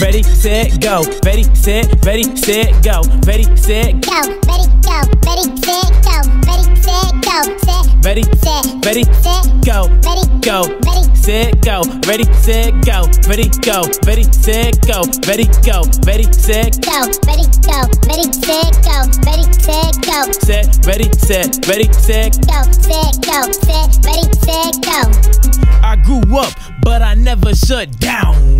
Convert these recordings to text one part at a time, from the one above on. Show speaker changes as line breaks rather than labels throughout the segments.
set, go. Ready, set, ready, set, go. Ready, set,
go. Ready, go. Ready, set, go. Ready, set, go. Set.
Ready,
set,
ready,
set,
go.
Ready,
go.
Ready,
set, go. Ready, set, go. Ready, go. Ready, set, go. Ready, go. Ready, set,
go. Ready, go. Ready, set, go. Ready, set, go.
Set, ready, set, ready, set,
go. Set, go. Set, ready, set, go.
I grew up, but I never shut down.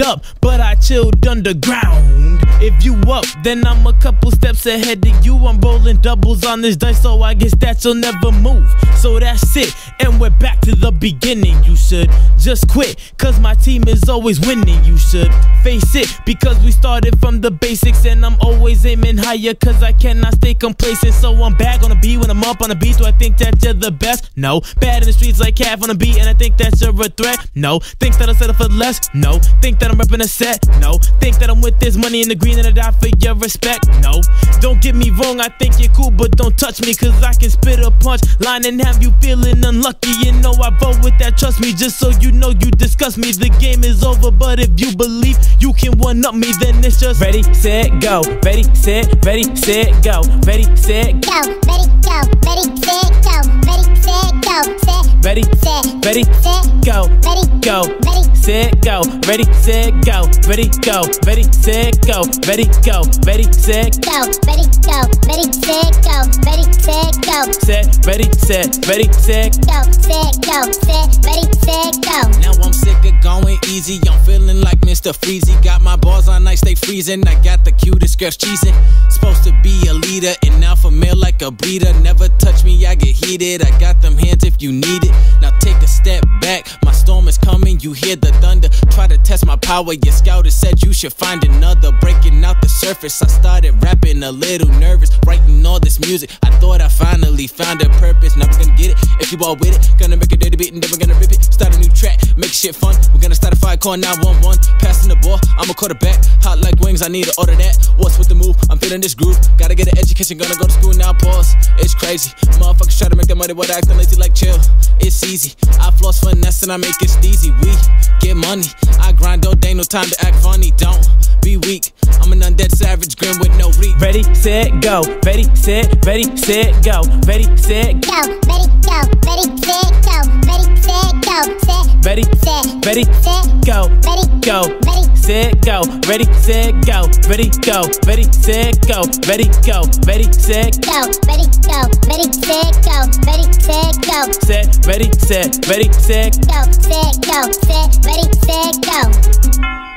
Up, but I chilled underground. If you up, then I'm a couple steps ahead of you. I'm rolling doubles on this dice, so I guess that you'll never move. So that's it, and we're back to the beginning. You should just quit, cause my team is always winning. You should face it, because we started from the basics, and I'm always aiming higher, cause I cannot stay complacent. So I'm back on the beat when I'm up on the beat. Do I think that you're the best? No. Bad in the streets like Cav on the beat, and I think that you're a threat? No. Think that I'll settle for less? No. Think that I'm repping a set? No. Think that I'm with this money in the green and I die for your respect? No. Don't get me wrong, I think you're cool, but don't touch me, cause I can spit a punch line and have you feeling unlucky. You know I vote with that, trust me, just so you know you disgust me. The game is over, but if you believe you can one up me, then it's just ready, set, go. Ready, set, ready, set, go. Ready, set,
go. Ready, go. Ready, set, go. Ready, set, go. Set.
Ready,
set,
ready,
set,
go.
Ready,
go.
Ready,
set, go. Ready, set, go. Ready, go. Ready, set, go. Ready, go. Ready, set,
go. Ready, go. Ready, set, go. Ready, set, go.
Set, ready, set, ready, set,
go. Set, go. Set, ready, set, go.
Now I'm sick of going easy. I'm feeling like Mr. Freezy. Got my balls on ice, they freezing. I got the cutest girls cheesing. Supposed to be a leader, and alpha male like a breeder. Never touch me, I get heated. I got them hands if you need it. You hear the thunder. Try to test my power. Your scout has said you should find another. Breaking out the surface. I started rapping a little nervous. Writing all this music. I thought I finally found a purpose. Never gonna get it if you all with it. Gonna make a dirty beat and never gonna rip it. Start a new track, make shit fun. We're gonna start a fire call 911. Passing the ball, I'm a quarterback. Hot like wings, I need to order that. What's with the move? I'm feeling this groove. Gotta get an education, gonna go to school now. Pause. It's crazy. Motherfuckers try to make that money, but acting lazy like chill. It's easy. I floss finesse and I make it steezy. We get money. I grind all day, no time to act funny. Don't be weak. I'm an undead savage, grin with no reach.
Ready, set, go. Ready, set, ready, set, go. Ready, set,
go. Go. Ready, ready, set,
ready,
set,
go,
ready,
go,
ready,
set, go, ready, set, go, ready, go, ready, set, go, ready, go, ready, set,
go, ready, go, ready, set, go, ready, set, go,
set, ready, set, ready, set,
go, set, go, set, ready, set, go.